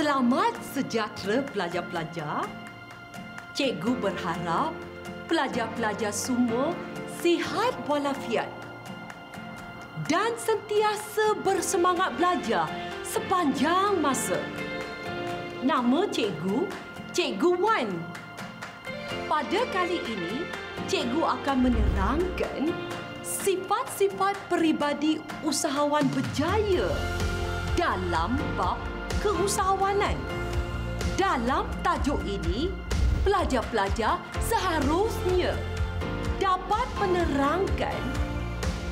Selamat sejahtera pelajar-pelajar. Cikgu berharap pelajar-pelajar semua sihat walafiat dan sentiasa bersemangat belajar sepanjang masa. Nama cikgu, Cikgu Wan. Pada kali ini, cikgu akan menerangkan sifat-sifat peribadi usahawan berjaya dalam bab keusahawanan. Dalam tajuk ini, pelajar-pelajar seharusnya dapat menerangkan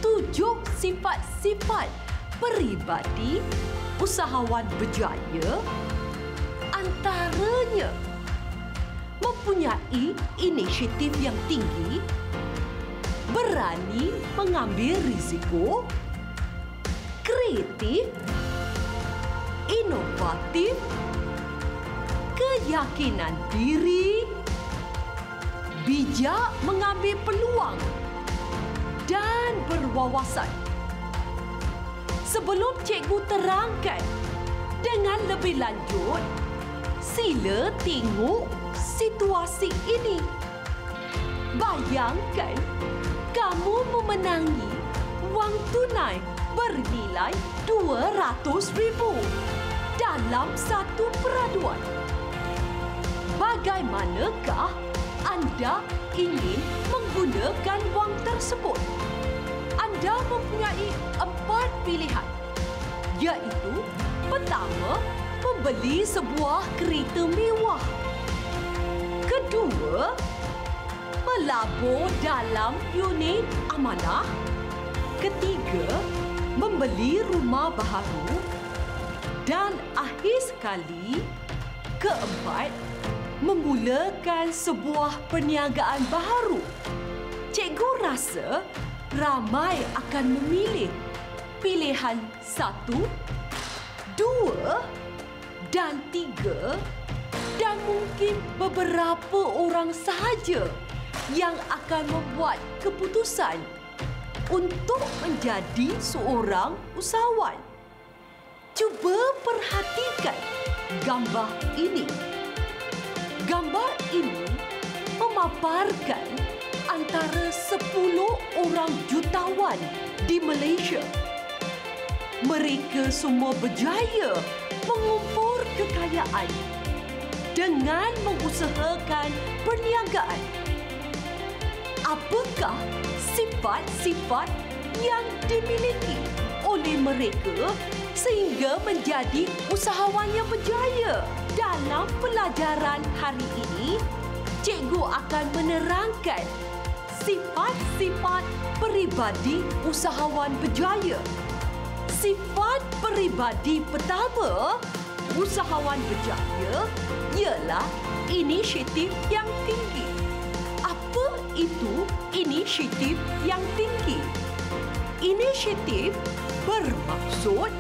tujuh sifat-sifat peribadi usahawan berjaya antaranya mempunyai inisiatif yang tinggi, berani mengambil risiko, kreatif, inovatif, keyakinan diri, bijak mengambil peluang dan berwawasan. Sebelum cikgu terangkan dengan lebih lanjut, sila tengok situasi ini. Bayangkan kamu memenangi wang tunai bernilai RM200,000 dalam satu peraduan. Bagaimanakah anda ingin menggunakan wang tersebut? Anda mempunyai empat pilihan, iaitu pertama, membeli sebuah kereta mewah. Kedua, melabur dalam unit amanah. Ketiga, membeli rumah baharu. Dan akhir sekali, keempat, memulakan sebuah perniagaan baharu. Cikgu rasa ramai akan memilih pilihan satu, dua dan tiga dan mungkin beberapa orang sahaja yang akan membuat keputusan untuk menjadi seorang usahawan. Cuba perhatikan gambar ini. Gambar ini memaparkan antara 10 orang jutawan di Malaysia. Mereka semua berjaya mengumpul kekayaan dengan mengusahakan perniagaan. Apakah sifat-sifat yang dimiliki oleh mereka sehingga menjadi usahawan yang berjaya? Dalam pelajaran hari ini, cikgu akan menerangkan sifat-sifat peribadi usahawan berjaya. Sifat peribadi pertama usahawan berjaya ialah inisiatif yang tinggi. Apa itu inisiatif yang tinggi? Inisiatif bermaksud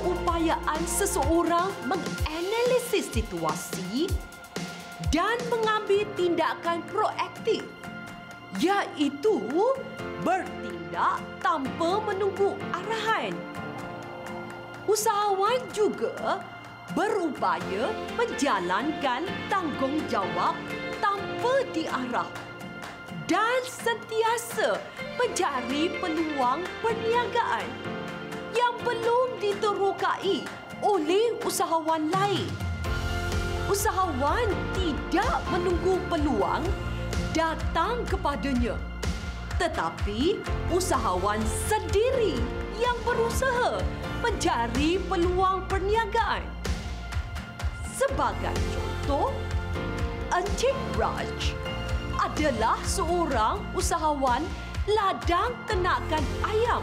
keupayaan seseorang menganalisis situasi dan mengambil tindakan proaktif iaitu bertindak tanpa menunggu arahan. Usahawan juga berupaya menjalankan tanggungjawab tanpa diarah dan sentiasa mencari peluang perniagaan diterokai oleh usahawan lain. Usahawan tidak menunggu peluang datang kepadanya. Tetapi usahawan sendiri yang berusaha mencari peluang perniagaan. Sebagai contoh, Encik Raj adalah seorang usahawan ladang ternakan ayam.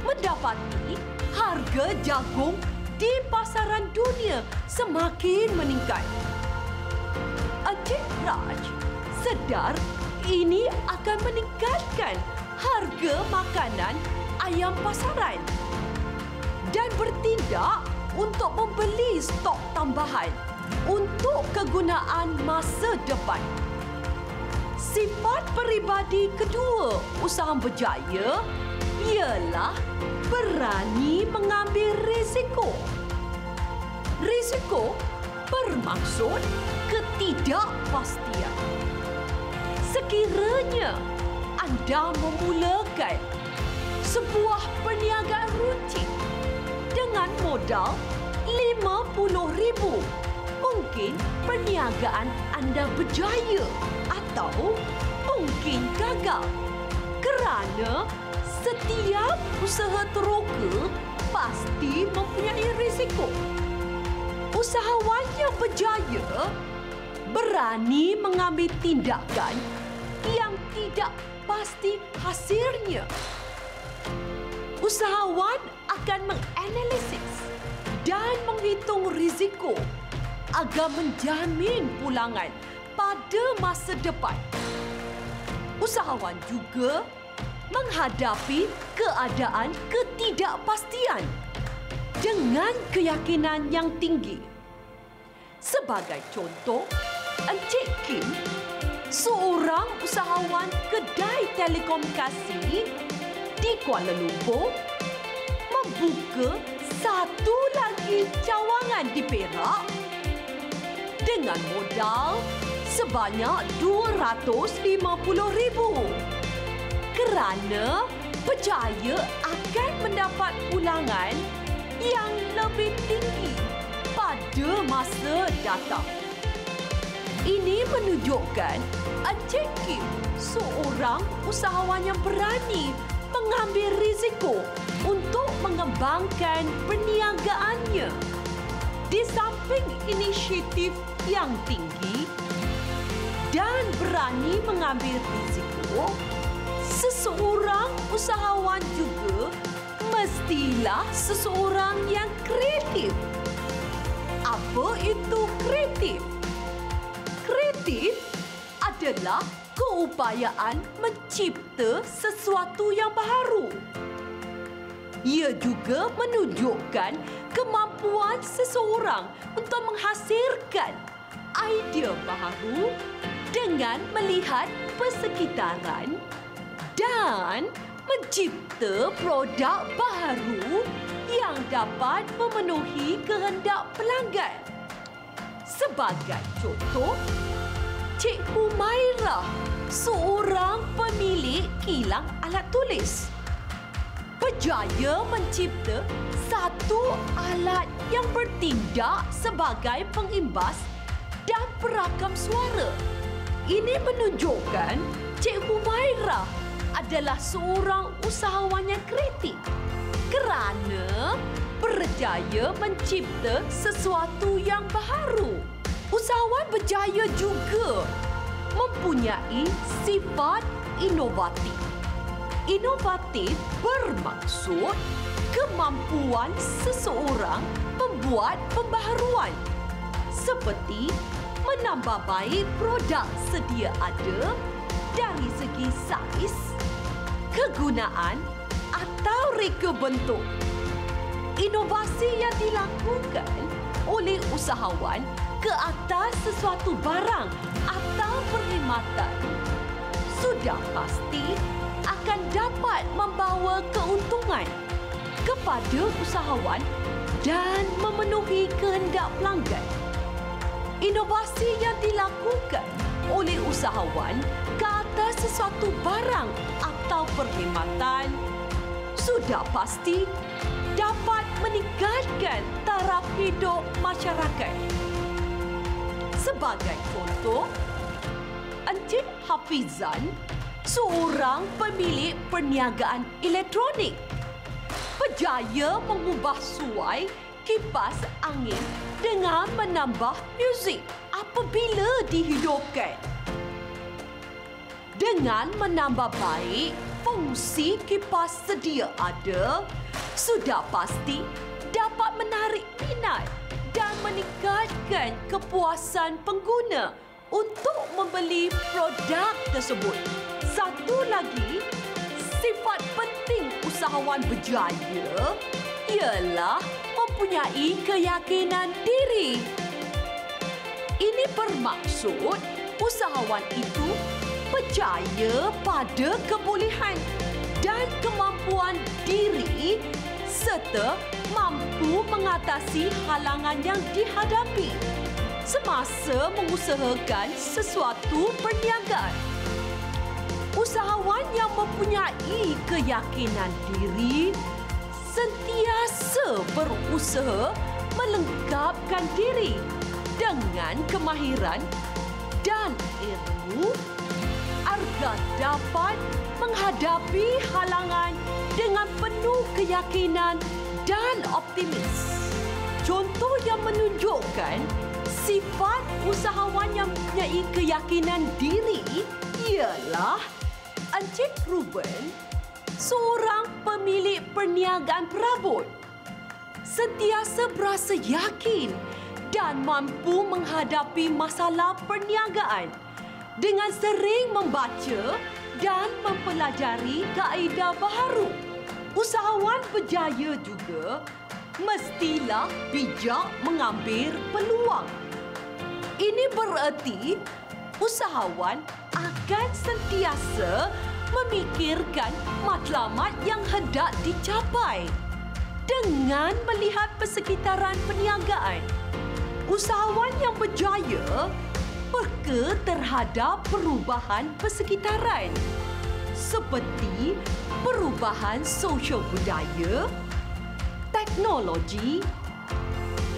Mendapati harga jagung di pasaran dunia semakin meningkat. Encik Raj sedar ini akan meningkatkan harga makanan ayam pasaran dan bertindak untuk membeli stok tambahan untuk kegunaan masa depan. Sifat peribadi kedua usaha berjaya ialah berani mengambil risiko. Risiko bermaksud ketidakpastian. Sekiranya anda memulakan sebuah perniagaan rutin dengan modal RM50,000, mungkin perniagaan anda berjaya atau mungkin gagal kerana setiap usaha teroka pasti mempunyai risiko. Usahawan yang berjaya berani mengambil tindakan yang tidak pasti hasilnya. Usahawan akan menganalisis dan menghitung risiko agar menjamin pulangan pada masa depan. Usahawan juga menghadapi keadaan ketidakpastian dengan keyakinan yang tinggi. Sebagai contoh, Encik Kim, seorang usahawan kedai telekomunikasi di Kuala Lumpur, membuka satu lagi cawangan di Perak dengan modal sebanyak RM250,000 kerana percaya akan mendapat pulangan yang lebih tinggi pada masa datang. Ini menunjukkan Encik Kim seorang usahawan yang berani mengambil risiko untuk mengembangkan perniagaannya. Di samping inisiatif yang tinggi dan berani mengambil risiko, seseorang usahawan juga mestilah seseorang yang kreatif. Apa itu kreatif? Kreatif adalah keupayaan mencipta sesuatu yang baru. Ia juga menunjukkan kemampuan seseorang untuk menghasilkan idea baru dengan melihat persekitaran dan mencipta produk baru yang dapat memenuhi kehendak pelanggan. Sebagai contoh, Cik Humaira, seorang pemilik kilang alat tulis berjaya mencipta satu alat yang bertindak sebagai pengimbas dan perakam suara. Ini menunjukkan Cik Humaira adalah seorang usahawan yang kreatif kerana berjaya mencipta sesuatu yang baru. Usahawan berjaya juga mempunyai sifat inovatif inovatif bermaksud kemampuan seseorang membuat pembaharuan seperti menambah baik produk sedia ada dari segi saiz, kegunaan atau reka bentuk. Inovasi yang dilakukan oleh usahawan ke atas sesuatu barang atau perkhidmatan sudah pasti akan dapat membawa keuntungan kepada usahawan dan memenuhi kehendak pelanggan. Inovasi yang dilakukan oleh usahawan ke atas sesuatu barang atau perkhidmatan sudah pasti dapat meningkatkan taraf hidup masyarakat. Sebagai contoh, Encik Hafizan seorang pemilik perniagaan elektronik. Berjaya mengubah suai kipas angin dengan menambah muzik apabila dihidupkan. Dengan menambah baik fungsi kipas sedia ada, sudah pasti dapat menarik minat dan meningkatkan kepuasan pengguna untuk membeli produk tersebut. Satu lagi, sifat penting usahawan berjaya ialah mempunyai keyakinan diri. Bermaksud usahawan itu percaya pada kebolehan dan kemampuan diri serta mampu mengatasi halangan yang dihadapi semasa mengusahakan sesuatu perniagaan. Usahawan yang mempunyai keyakinan diri sentiasa berusaha melengkapkan diri dengan kemahiran dan ilmu agar dapat menghadapi halangan dengan penuh keyakinan dan optimis. Contoh yang menunjukkan sifat usahawan yang mempunyai keyakinan diri ialah Encik Ruben, seorang pemilik perniagaan perabot. Sentiasa berasa yakin dan mampu menghadapi masalah perniagaan dengan sering membaca dan mempelajari kaedah baharu. Usahawan berjaya juga mestilah bijak mengambil peluang. Ini bererti usahawan akan sentiasa memikirkan matlamat yang hendak dicapai dengan melihat persekitaran perniagaan. Usahawan yang berjaya peka terhadap perubahan persekitaran seperti perubahan sosial budaya, teknologi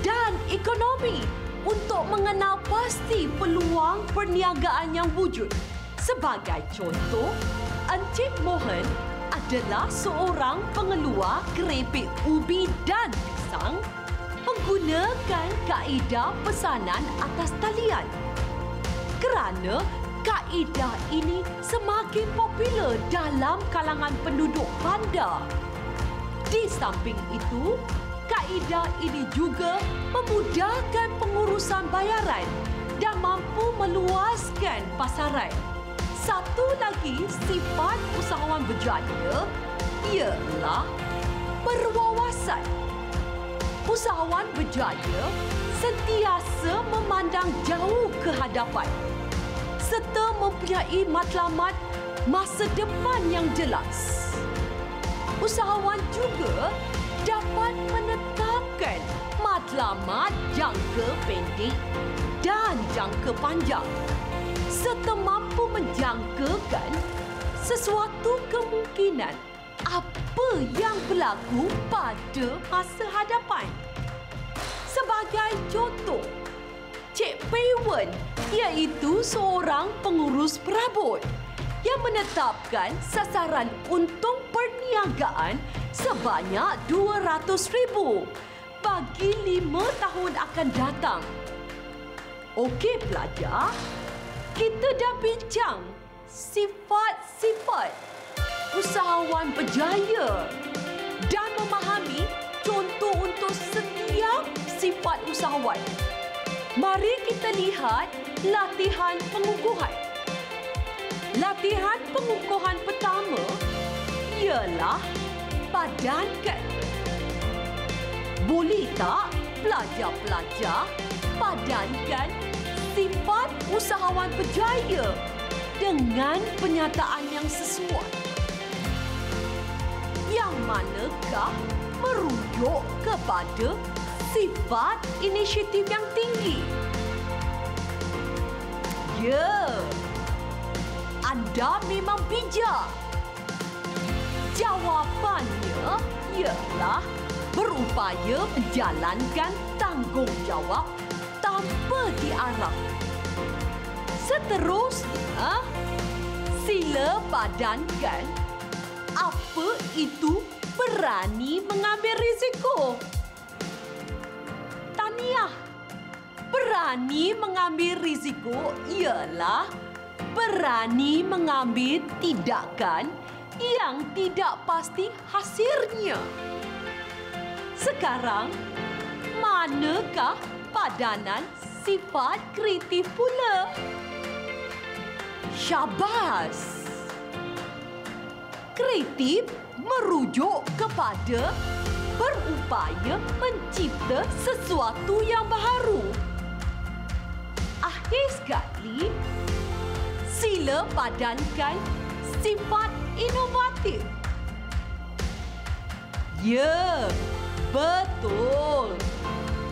dan ekonomi untuk mengenal pasti peluang perniagaan yang wujud. Sebagai contoh, Encik Mohan adalah seorang pengeluar keripik ubi dan pisang menggunakan kaedah pesanan atas talian. Kerana kaedah ini semakin popular dalam kalangan penduduk bandar. Di samping itu, kaedah ini juga memudahkan pengurusan bayaran dan mampu meluaskan pasaran. Satu lagi sifat usahawan berjaya ialah berwawasan. Usahawan berjaya sentiasa memandang jauh ke hadapan serta mempunyai matlamat masa depan yang jelas. Usahawan juga dapat menetapkan matlamat jangka pendek dan jangka panjang serta mampu menjangkakan sesuatu kemungkinan apa yang berlaku pada masa hadapan. Sebagai contoh, Cik Pei Wen iaitu seorang pengurus perabot yang menetapkan sasaran untung perniagaan sebanyak RM200,000 bagi lima tahun akan datang. Okey pelajar, kita dah bincang sifat-sifat usahawan berjaya dan memahami contoh untuk setiap sifat usahawan. Mari kita lihat latihan pengukuhan. Latihan pengukuhan pertama ialah padankan. Boleh tak pelajar-pelajar padankan sifat usahawan berjaya dengan penyataan yang sesuai. Yang manakah merujuk kepada sifat inisiatif yang tinggi? Ya, anda memang bijak. Jawapannya ialah berupaya menjalankan tanggungjawab tanpa diarah. Seterusnya, sila padankan apa itu berani mengambil risiko. Taniah, berani mengambil risiko ialah berani mengambil tindakan yang tidak pasti hasilnya. Sekarang, manakah padanan sifat kreatif pula? Syabas! Kreatif merujuk kepada berupaya mencipta sesuatu yang baharu. Akhir sekali, sila padankan sifat inovatif. Ya, Betul.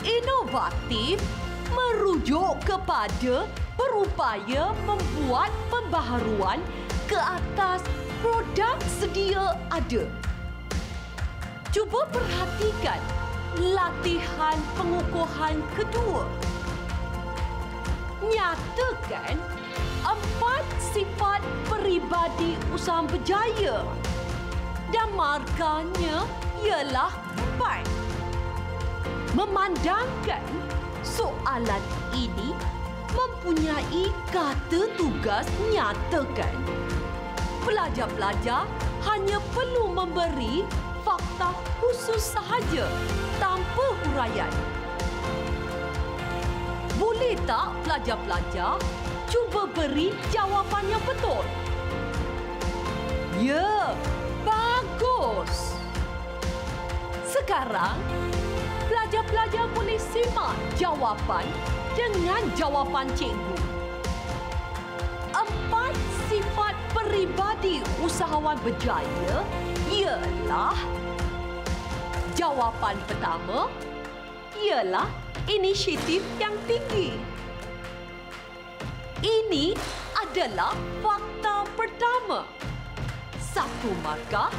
Inovatif merujuk kepada berupaya membuat pembaharuan ke atas produk sedia ada. Cuba perhatikan latihan pengukuhan kedua. Nyatakan empat sifat peribadi usaha berjaya dan markanya ialah empat. Memandangkan soalan ini mempunyai kata tugas nyatakan. Pelajar-pelajar hanya perlu memberi fakta khusus sahaja tanpa huraian. Boleh tak pelajar-pelajar cuba beri jawapan yang betul? Ya, bagus. Sekarang, pelajar-pelajar boleh simak jawapan dengan jawapan cikgu. Empat peribadi usahawan berjaya ialah Jawapan pertama ialah inisiatif yang tinggi. Ini adalah fakta pertama. Satu markah.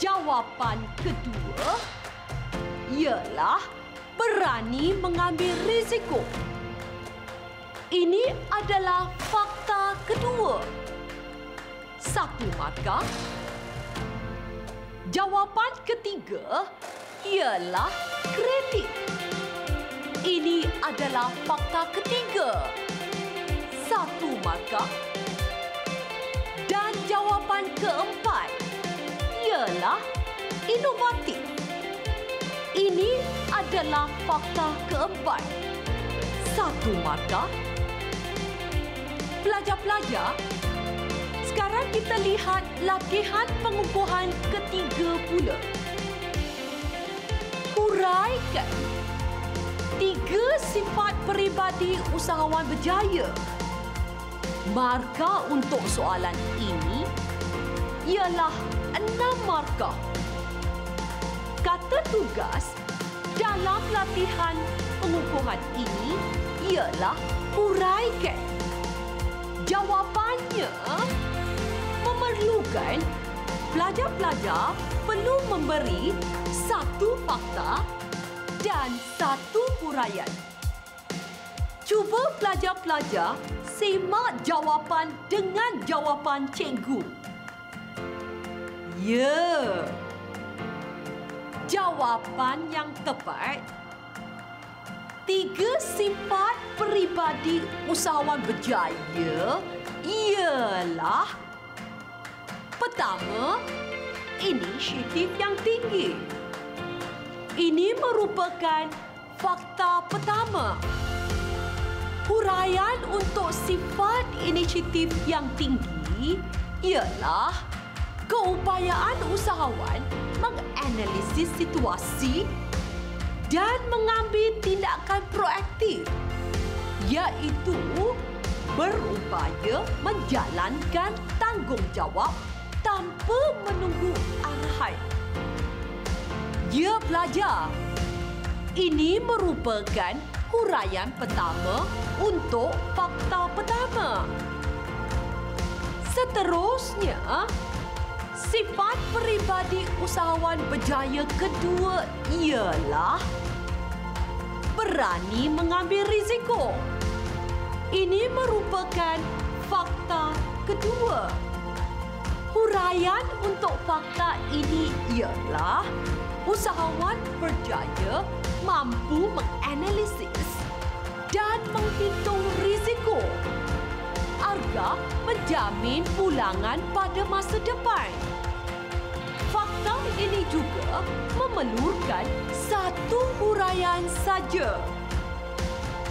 Jawapan kedua ialah berani mengambil risiko. Ini adalah fakta kedua. Satu markah. Jawapan ketiga ialah kredit. Ini adalah fakta ketiga. Satu markah. Dan jawapan keempat ialah inovatif. Ini adalah fakta keempat. Satu markah. Pelajar-pelajar, sekarang kita lihat latihan pengukuhan ketiga pula. Huraikan tiga sifat peribadi usahawan berjaya. Markah untuk soalan ini ialah enam markah. Kata tugas dalam latihan pengukuhan ini ialah huraikan. Jawapannya memerlukan pelajar-pelajar perlu memberi satu fakta dan satu huraian. Cuba pelajar-pelajar simak jawapan dengan jawapan cikgu. Ya. Jawapan yang tepat Tiga sifat peribadi usahawan berjaya ialah Pertama, inisiatif yang tinggi. Ini merupakan fakta pertama. Huraian untuk sifat inisiatif yang tinggi ialah keupayaan usahawan menganalisis situasi dan mengambil tindakan proaktif iaitu berupaya menjalankan tanggungjawab tanpa menunggu arahan. Ya pelajar, ini merupakan huraian pertama untuk fakta pertama. Seterusnya, Sifat peribadi usahawan berjaya kedua ialah berani mengambil risiko. Ini merupakan fakta kedua. Huraian untuk fakta ini ialah usahawan berjaya mampu menganalisis dan menghitung risiko harga menjamin pulangan pada masa depan. Fakta ini juga memerlukan satu huraian saja.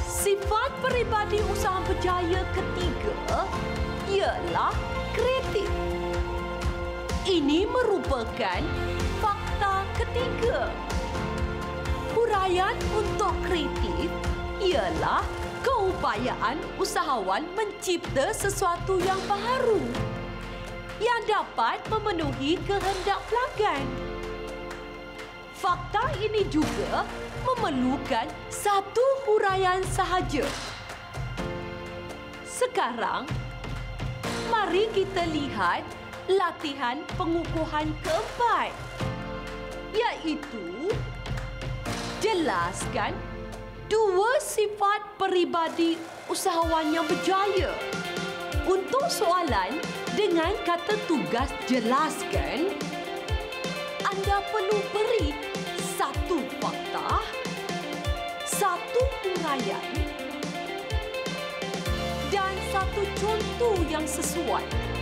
Sifat peribadi usaha berjaya ketiga ialah kreatif. Ini merupakan fakta ketiga. Huraian untuk kreatif ialah keupayaan usahawan mencipta sesuatu yang baru yang dapat memenuhi kehendak pelanggan. fakta ini juga memerlukan satu huraian sahaja. Sekarang, mari kita lihat latihan pengukuhan keempat. Iaitu, jelaskan dua sifat peribadi usahawan yang berjaya. Untuk soalan dengan kata tugas jelaskan, anda perlu beri satu fakta, satu huraian dan satu contoh yang sesuai.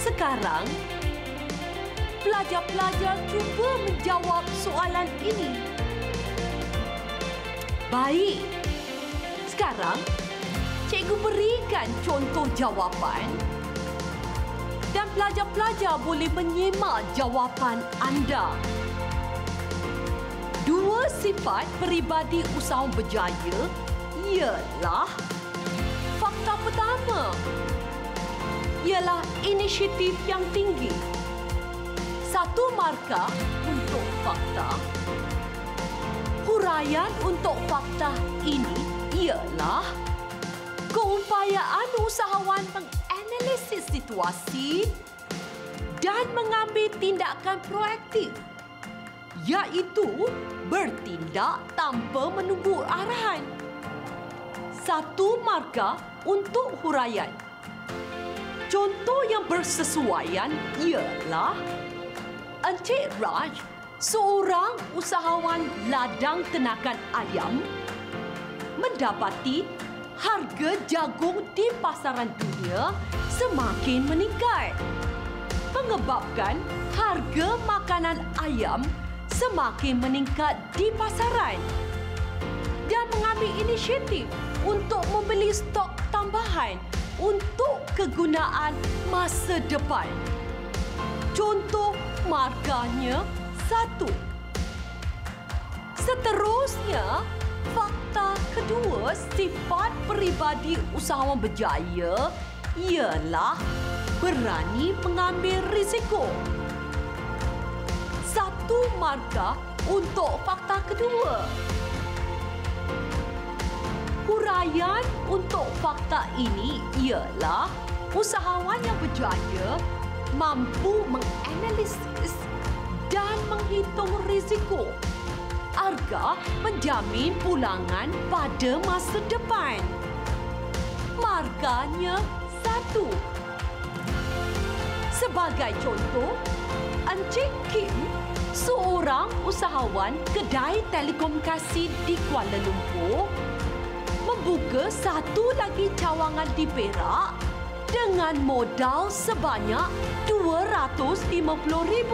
Sekarang, pelajar-pelajar cuba menjawab soalan ini. Baik. Sekarang, cikgu berikan contoh jawapan dan pelajar-pelajar boleh menyemak jawapan anda. Dua sifat peribadi usahawan berjaya ialah fakta pertama ialah inisiatif yang tinggi. Satu markah untuk fakta. Huraian untuk fakta ini ialah keupayaan usahawan menganalisis situasi dan mengambil tindakan proaktif iaitu bertindak tanpa menunggu arahan. Satu markah untuk huraian. Contoh yang bersesuaian ialah Encik Raj, seorang usahawan ladang tenakan ayam, mendapati harga jagung di pasaran dunia semakin meningkat. Menyebabkan harga makanan ayam semakin meningkat di pasaran dan mengambil inisiatif untuk membeli stok tambahan untuk kegunaan masa depan. Contoh markahnya satu. Seterusnya, fakta kedua sifat peribadi usahawan berjaya ialah berani mengambil risiko. Satu markah untuk fakta kedua. Huraian untuk fakta ini ialah usahawan yang berjaya mampu menganalisis dan menghitung risiko harga menjamin pulangan pada masa depan. Markanya satu. Sebagai contoh, Encik Kim, seorang usahawan kedai telekomunikasi di Kuala Lumpur, membuka satu lagi cawangan di Perak dengan modal sebanyak RM250,000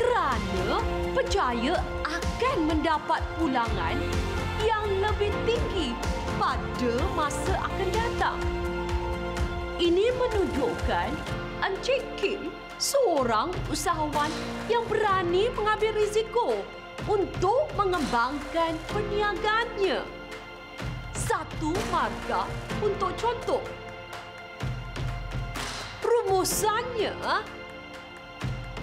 kerana percaya akan mendapat pulangan yang lebih tinggi pada masa akan datang. Ini menunjukkan Encik Kim seorang usahawan yang berani mengambil risiko untuk mengembangkan perniagaannya. Satu markah untuk contoh. Rumusannya,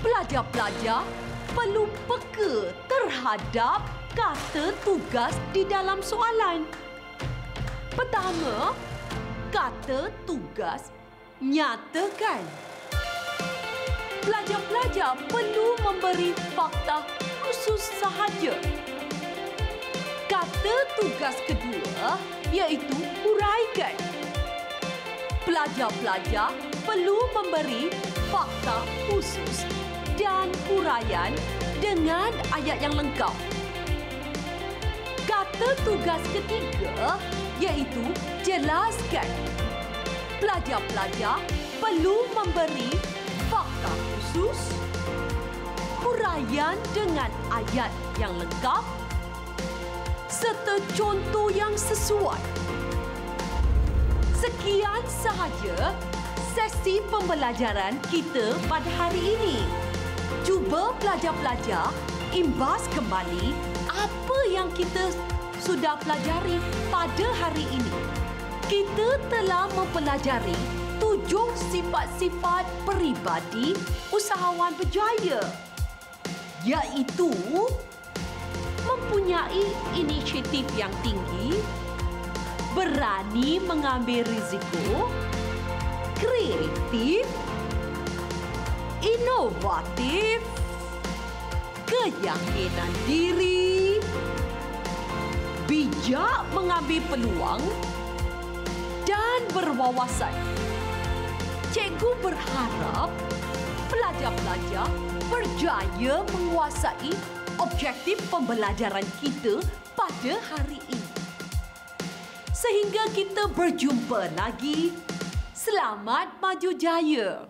pelajar-pelajar perlu peka terhadap kata tugas di dalam soalan. Pertama, kata tugas nyatakan. Pelajar-pelajar perlu memberi fakta khusus sahaja. Kata tugas kedua iaitu huraikan. Pelajar-pelajar perlu memberi fakta khusus dan huraian dengan ayat yang lengkap. Kata tugas ketiga iaitu jelaskan. Pelajar-pelajar perlu memberi fakta khusus, huraian dengan ayat yang lengkap serta contoh yang sesuai. Sekian sahaja sesi pembelajaran kita pada hari ini. Cuba pelajar-pelajar imbas kembali apa yang kita sudah pelajari pada hari ini. Kita telah mempelajari tujuh sifat-sifat peribadi usahawan berjaya. Iaitu mempunyai inisiatif yang tinggi, berani mengambil risiko, kreatif, inovatif, keyakinan diri, bijak mengambil peluang dan berwawasan. Cikgu berharap pelajar-pelajar berjaya menguasai objektif pembelajaran kita pada hari ini. Sehingga kita berjumpa lagi. Selamat maju jaya.